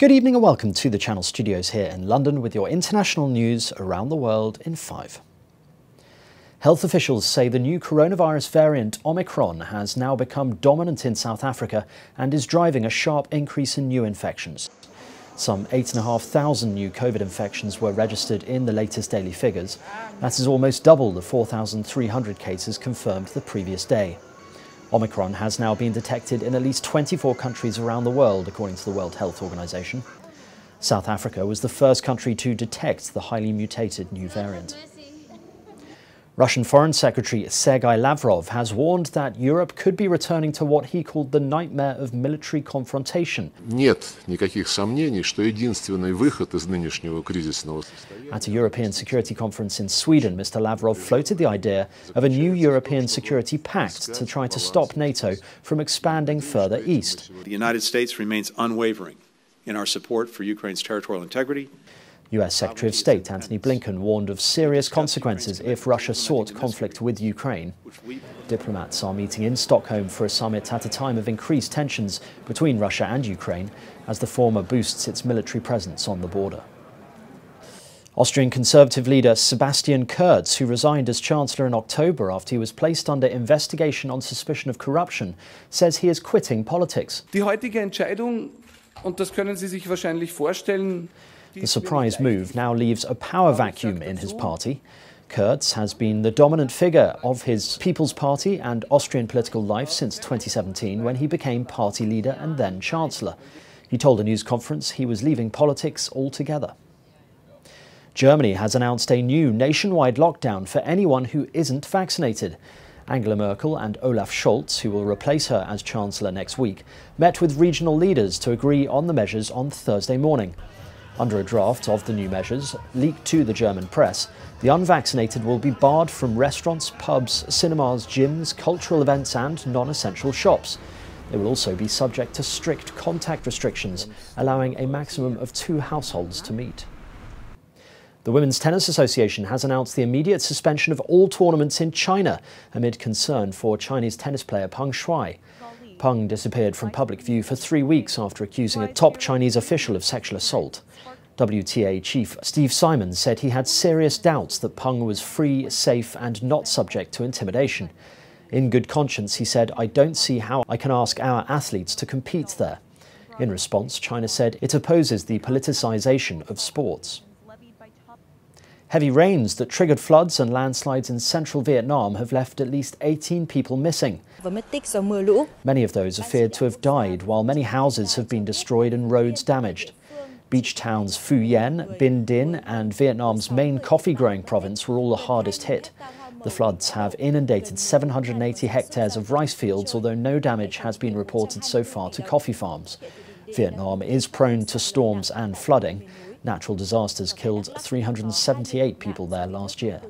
Good evening and welcome to the Channel Studios here in London with your international news around the world in five. Health officials say the new coronavirus variant Omicron has now become dominant in South Africa and is driving a sharp increase in new infections. Some 8,500 new COVID infections were registered in the latest daily figures. That is almost double the 4,300 cases confirmed the previous day. Omicron has now been detected in at least 24 countries around the world, according to the World Health Organization. South Africa was the first country to detect the highly mutated new variant. Russian Foreign Secretary Sergei Lavrov has warned that Europe could be returning to what he called the nightmare of military confrontation. Нет никаких сомнений, что единственный выход из нынешнего кризисного состояния At a European Security Conference in Sweden, Mr. Lavrov floated the idea of a new European security pact to try to stop NATO from expanding further east. The United States remains unwavering in our support for Ukraine's territorial integrity US Secretary of State Antony Blinken warned of serious consequences if Russia sought conflict with Ukraine. Diplomats are meeting in Stockholm for a summit at a time of increased tensions between Russia and Ukraine as the former boosts its military presence on the border. Austrian Conservative leader Sebastian Kurz, who resigned as Chancellor in October after he was placed under investigation on suspicion of corruption, says he is quitting politics. Die heutige Entscheidung, und das können Sie sich wahrscheinlich vorstellen, The surprise move now leaves a power vacuum in his party. Kurz has been the dominant figure of his People's Party and Austrian political life since 2017 when he became party leader and then chancellor. He told a news conference he was leaving politics altogether. Germany has announced a new nationwide lockdown for anyone who isn't vaccinated. Angela Merkel and Olaf Scholz, who will replace her as Chancellor next week, met with regional leaders to agree on the measures on Thursday morning. Under a draft of the new measures leaked to the German press, the unvaccinated will be barred from restaurants, pubs, cinemas, gyms, cultural events, and non essential shops. They will also be subject to strict contact restrictions, allowing a maximum of two households to meet. The Women's Tennis Association has announced the immediate suspension of all tournaments in China amid concern for Chinese tennis player Peng Shuai. Peng disappeared from public view for three weeks after accusing a top Chinese official of sexual assault. WTA chief Steve Simons said he had serious doubts that Peng was free, safe, and not subject to intimidation. In good conscience, he said, I don't see how I can ask our athletes to compete there. In response, China said it opposes the politicization of sports. Heavy rains that triggered floods and landslides in central Vietnam have left at least 18 people missing. Many of those are feared to have died, while many houses have been destroyed and roads damaged. Beach towns Phu Yen, Binh Dinh, and Vietnam's main coffee growing province were all the hardest hit. The floods have inundated 780 hectares of rice fields, although no damage has been reported so far to coffee farms. Vietnam is prone to storms and flooding. Natural disasters killed 378 people there last year.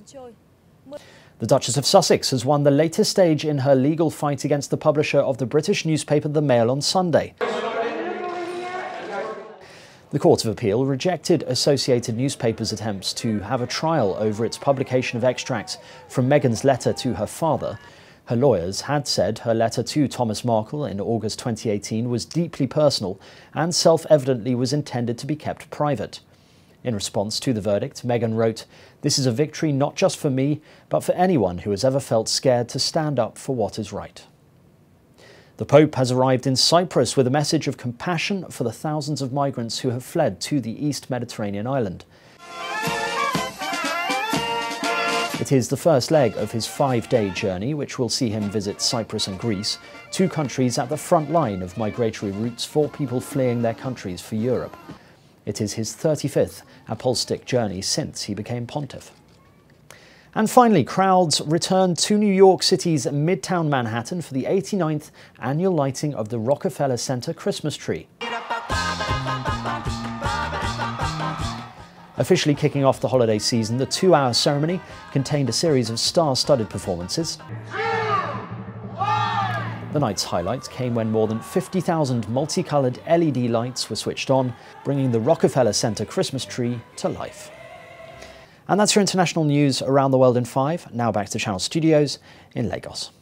The Duchess of Sussex has won the latest stage in her legal fight against the publisher of the British newspaper The Mail on Sunday. The Court of Appeal rejected Associated Newspapers' attempts to have a trial over its publication of extracts from Meghan's letter to her father. Her lawyers had said her letter to Thomas Markle in August 2018 was deeply personal and self evidently was intended to be kept private. In response to the verdict, Meghan wrote, This is a victory not just for me, but for anyone who has ever felt scared to stand up for what is right. The Pope has arrived in Cyprus with a message of compassion for the thousands of migrants who have fled to the East Mediterranean island. It is the first leg of his five day journey, which will see him visit Cyprus and Greece, two countries at the front line of migratory routes for people fleeing their countries for Europe. It is his 35th apostolic journey since he became pontiff. And finally, crowds returned to New York City's Midtown Manhattan for the 89th annual lighting of the Rockefeller Center Christmas tree. Officially kicking off the holiday season, the two hour ceremony contained a series of star studded performances. The night's highlights came when more than 50,000 multicoloured LED lights were switched on, bringing the Rockefeller Center Christmas tree to life. And that's your international news around the world in five. Now back to Channel Studios in Lagos.